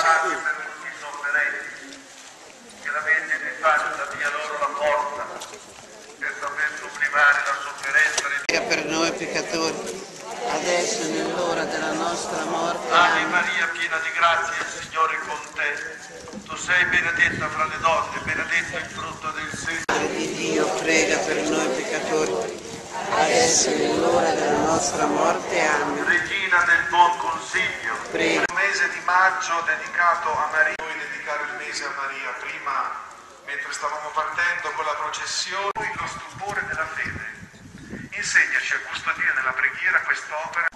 Ammalati per tutti i sofferenti, che la Vergine faccia via loro la porta, per saper sublimare la sofferenza di Prega per noi peccatori, adesso e nell'ora della nostra morte. Ave Amen. Maria, piena di grazia, il Signore è con te. Tu sei benedetta fra le donne, benedetto il frutto del seno. Madre di Dio, prega per noi peccatori, adesso e nell'ora della nostra morte. Amen. Regina del buon consiglio. Prega. Il maggio dedicato a Maria. Noi dedicare il mese a Maria, prima mentre stavamo partendo con la processione, poi lo stupore della fede. Insegnaci a custodire nella preghiera quest'opera.